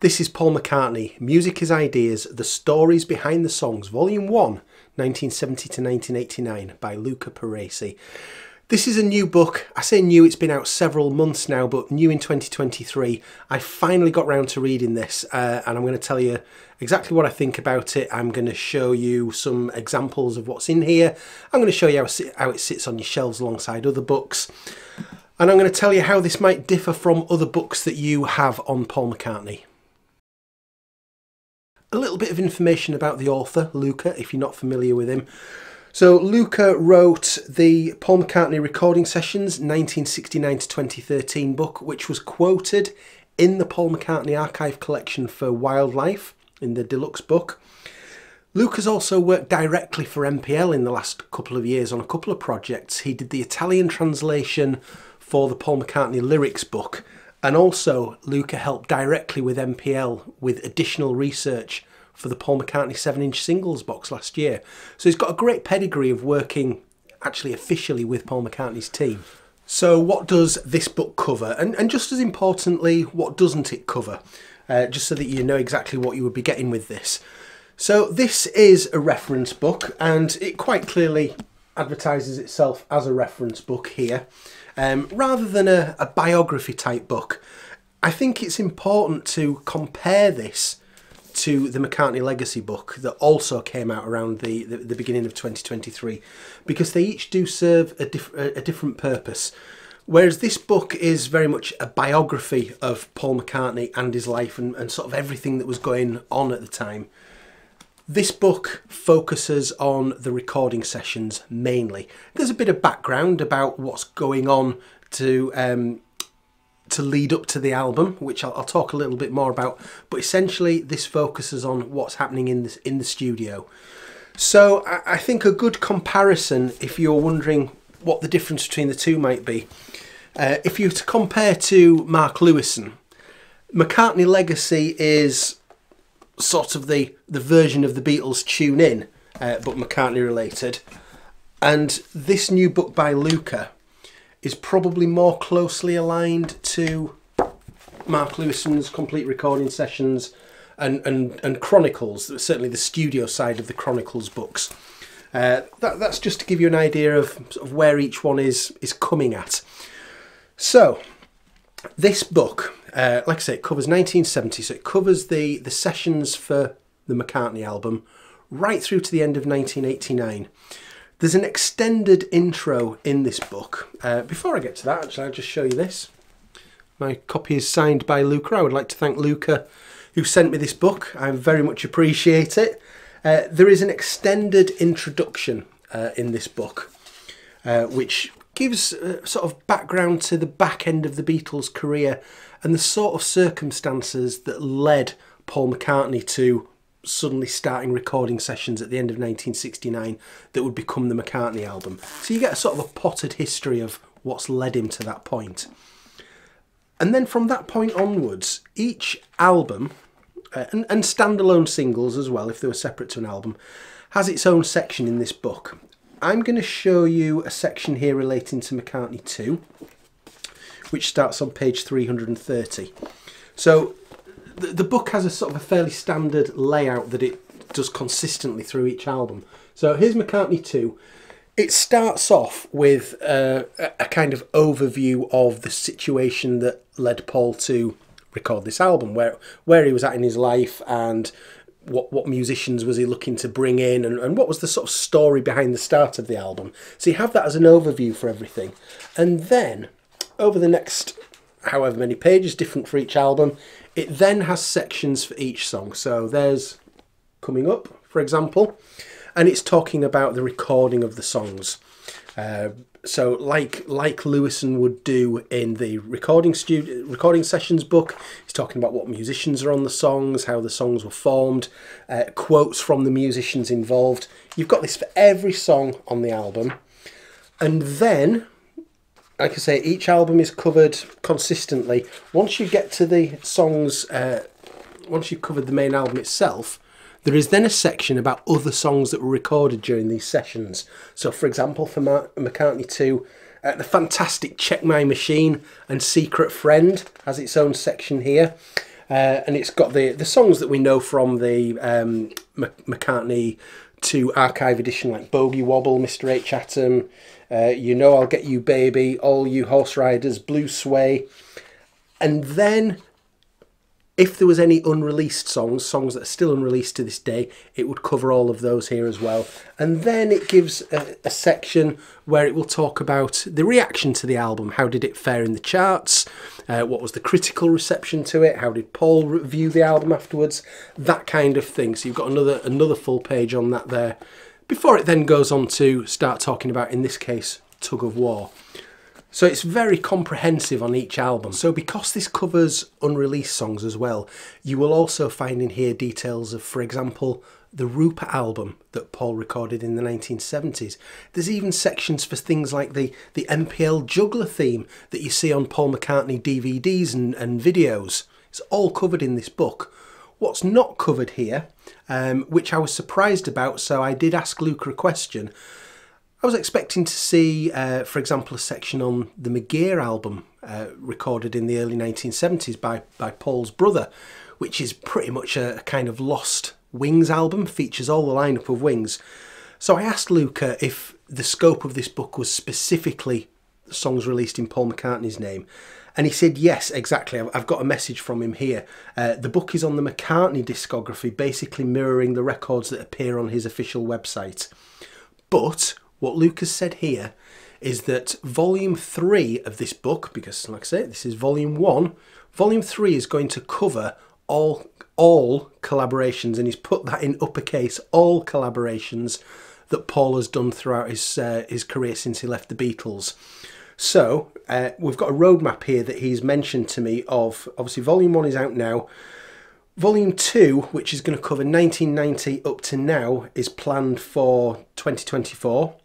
This is Paul McCartney, Music is Ideas, The Stories Behind the Songs, Volume 1, 1970 to 1989 by Luca Perasi. This is a new book. I say new, it's been out several months now, but new in 2023. I finally got round to reading this uh, and I'm going to tell you exactly what I think about it. I'm going to show you some examples of what's in here. I'm going to show you how it sits on your shelves alongside other books. And I'm going to tell you how this might differ from other books that you have on Paul McCartney. A little bit of information about the author, Luca, if you're not familiar with him. So Luca wrote the Paul McCartney recording sessions 1969 to 2013 book, which was quoted in the Paul McCartney archive collection for Wildlife in the deluxe book. Luca's also worked directly for MPL in the last couple of years on a couple of projects. He did the Italian translation for the Paul McCartney lyrics book and also, Luca helped directly with MPL with additional research for the Paul McCartney 7 inch singles box last year. So he's got a great pedigree of working actually officially with Paul McCartney's team. So, what does this book cover? And, and just as importantly, what doesn't it cover? Uh, just so that you know exactly what you would be getting with this. So, this is a reference book, and it quite clearly advertises itself as a reference book here um, rather than a, a biography type book. I think it's important to compare this to the McCartney Legacy book that also came out around the, the, the beginning of 2023 because they each do serve a, diff a different purpose. Whereas this book is very much a biography of Paul McCartney and his life and, and sort of everything that was going on at the time. This book focuses on the recording sessions mainly. There's a bit of background about what's going on to um, to lead up to the album, which I'll, I'll, talk a little bit more about. But essentially, this focuses on what's happening in the in the studio. So I, I think a good comparison, if you're wondering what the difference between the two might be, uh, if you to compare to Mark Lewisohn, McCartney Legacy is sort of the, the version of the Beatles Tune In, uh, but McCartney related. And this new book by Luca is probably more closely aligned to Mark Lewisohn's complete recording sessions and, and, and Chronicles, certainly the studio side of the Chronicles books. Uh, that, that's just to give you an idea of, sort of where each one is, is coming at. So, this book uh, like I say, it covers 1970, so it covers the, the sessions for the McCartney album right through to the end of 1989. There's an extended intro in this book. Uh, before I get to that, actually, I'll just show you this. My copy is signed by Luca. I would like to thank Luca who sent me this book. I very much appreciate it. Uh, there is an extended introduction uh, in this book, uh, which gives uh, sort of background to the back end of the Beatles' career and the sort of circumstances that led Paul McCartney to suddenly starting recording sessions at the end of 1969 that would become the McCartney album. So you get a sort of a potted history of what's led him to that point. And then from that point onwards, each album, uh, and, and standalone singles as well, if they were separate to an album, has its own section in this book. I'm going to show you a section here relating to McCartney 2 which starts on page 330. So the, the book has a sort of a fairly standard layout that it does consistently through each album. So here's McCartney 2. It starts off with uh, a kind of overview of the situation that led Paul to record this album, where where he was at in his life and what what musicians was he looking to bring in and, and what was the sort of story behind the start of the album. So you have that as an overview for everything. And then over the next however many pages, different for each album. It then has sections for each song. So there's Coming Up, for example, and it's talking about the recording of the songs. Uh, so like like Lewisohn would do in the recording studio recording sessions book, he's talking about what musicians are on the songs, how the songs were formed, uh, quotes from the musicians involved. You've got this for every song on the album, and then like I say, each album is covered consistently. Once you get to the songs, uh, once you've covered the main album itself, there is then a section about other songs that were recorded during these sessions. So, for example, for McCartney 2, uh, the fantastic Check My Machine and Secret Friend has its own section here. Uh, and it's got the, the songs that we know from the um, McCartney 2 archive edition, like Bogey Wobble, Mr. H. Atom, uh, You Know I'll Get You Baby, All You Horse Riders, Blue Sway. And then if there was any unreleased songs, songs that are still unreleased to this day, it would cover all of those here as well. And then it gives a, a, section where it will talk about the reaction to the album. How did it fare in the charts? Uh, what was the critical reception to it? How did Paul view the album afterwards? That kind of thing. So you've got another another full page on that there. Before it then goes on to start talking about, in this case, Tug of War. So it's very comprehensive on each album. So because this covers unreleased songs as well, you will also find in here details of, for example, the Rupert album that Paul recorded in the 1970s. There's even sections for things like the, the MPL Juggler theme that you see on Paul McCartney DVDs and, and videos. It's all covered in this book. What's not covered here, um, which I was surprised about, so I did ask Luca a question, I was expecting to see, uh, for example, a section on the McGear album uh, recorded in the early 1970s by, by Paul's brother, which is pretty much a, a kind of lost Wings album, features all the lineup of Wings. So I asked Luca if the scope of this book was specifically songs released in Paul McCartney's name. And he said, yes, exactly. I've got a message from him here. Uh, the book is on the McCartney discography, basically mirroring the records that appear on his official website. But what Luca's said here is that volume three of this book, because like I say, this is volume one, volume three is going to cover all all collaborations, and he's put that in uppercase, all collaborations that Paul has done throughout his uh, his career since he left the Beatles. So uh, we've got a roadmap here that he's mentioned to me of obviously volume one is out now. Volume 2, which is going to cover 1990 up to now, is planned for 2024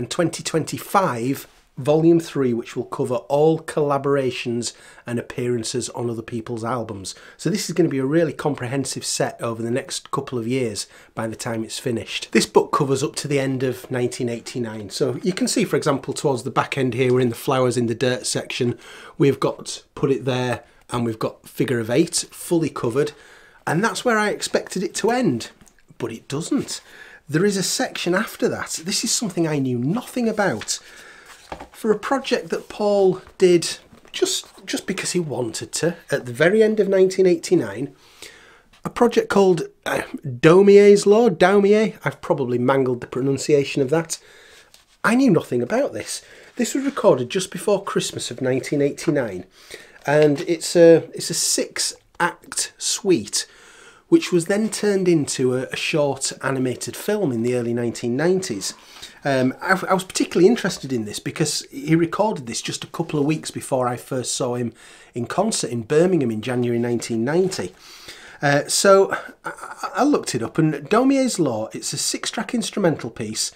and 2025 Volume 3, which will cover all collaborations and appearances on other people's albums. So this is going to be a really comprehensive set over the next couple of years by the time it's finished. This book covers up to the end of 1989. So you can see, for example, towards the back end here, we're in the flowers in the dirt section. We've got Put It There and we've got Figure of Eight fully covered. And that's where I expected it to end, but it doesn't. There is a section after that. This is something I knew nothing about. For a project that Paul did just, just because he wanted to at the very end of 1989, a project called uh, Daumier's Law, Daumier, I've probably mangled the pronunciation of that. I knew nothing about this. This was recorded just before Christmas of 1989 and it's a, it's a six act suite which was then turned into a, a short animated film in the early 1990s. Um, I, I, was particularly interested in this because he recorded this just a couple of weeks before I first saw him in concert in Birmingham in January 1990. Uh, so I, I, looked it up, and Daumier's Law, it's a six track instrumental piece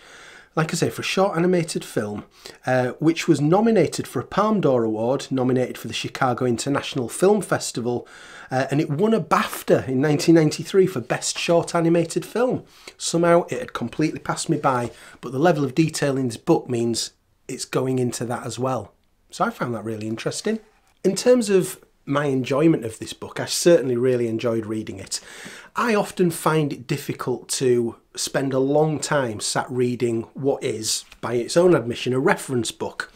like I say, for a short animated film, uh, which was nominated for a Palme d'Or Award, nominated for the Chicago International Film Festival, uh, and it won a BAFTA in 1993 for Best Short Animated Film. Somehow it had completely passed me by, but the level of detail in this book means it's going into that as well. So I found that really interesting. In terms of my enjoyment of this book, I certainly really enjoyed reading it. I often find it difficult to spend a long time sat reading what is, by its own admission, a reference book.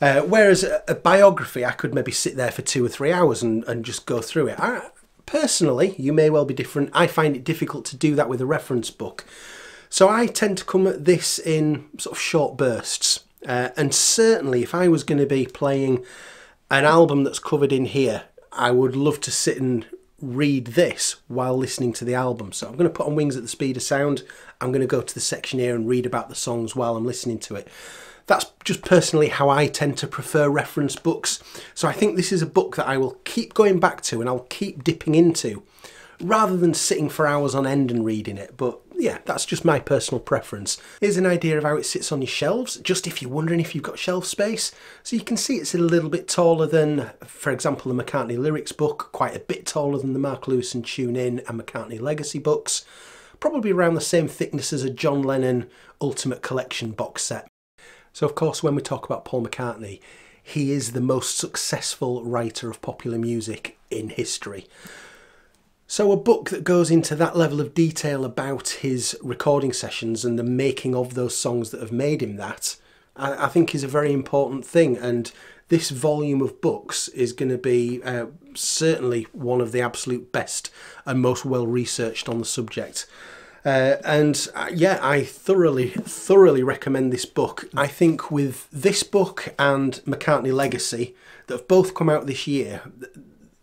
Uh, whereas a, a, biography, I could maybe sit there for two or three hours and, and just go through it. I, personally, you may well be different. I find it difficult to do that with a reference book. So I tend to come at this in sort of short bursts. Uh, and certainly, if I was going to be playing an album that's covered in here, I would love to sit and read this while listening to the album. So I'm going to put on Wings at the Speed of Sound. I'm going to go to the section here and read about the songs while I'm listening to it. That's just personally how I tend to prefer reference books. So I think this is a book that I will keep going back to and I'll keep dipping into rather than sitting for hours on end and reading it. But yeah, that's just my personal preference. Here's an idea of how it sits on your shelves, just if you're wondering if you've got shelf space. So you can see it's a little bit taller than, for example, the McCartney Lyrics book, quite a bit taller than the Mark Lewisohn Tune In and McCartney Legacy books. Probably around the same thickness as a John Lennon Ultimate Collection box set. So of course, when we talk about Paul McCartney, he is the most successful writer of popular music in history. So, a book that goes into that level of detail about his recording sessions and the making of those songs that have made him that, I, I think is a very important thing. And this volume of books is going to be uh, certainly one of the absolute best and most well researched on the subject. Uh, and uh, yeah, I thoroughly, thoroughly recommend this book. I think with this book and McCartney Legacy, that have both come out this year,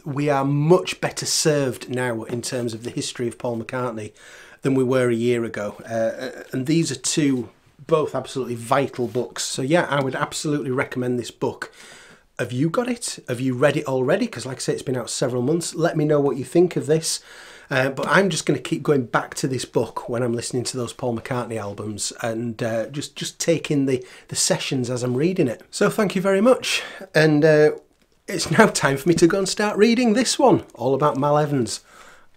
we are much better served now in terms of the history of Paul McCartney than we were a year ago. Uh, and these are two both absolutely vital books. So yeah, I would absolutely recommend this book. Have you got it? Have you read it already? Because like I say, it's been out several months. Let me know what you think of this. Uh, but I'm just going to keep going back to this book when I'm listening to those Paul McCartney albums and uh, just just taking the the sessions as I'm reading it. So thank you very much, and uh, it's now time for me to go and start reading this one, all about Mal Evans.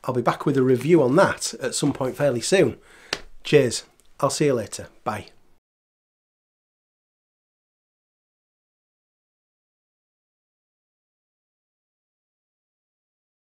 I'll be back with a review on that at some point fairly soon. Cheers. I'll see you later. Bye.